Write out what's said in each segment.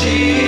she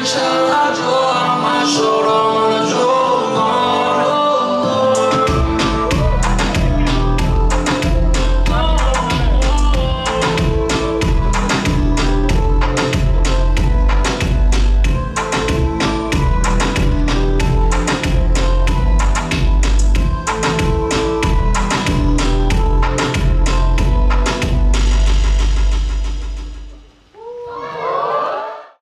shall adore my shoulder.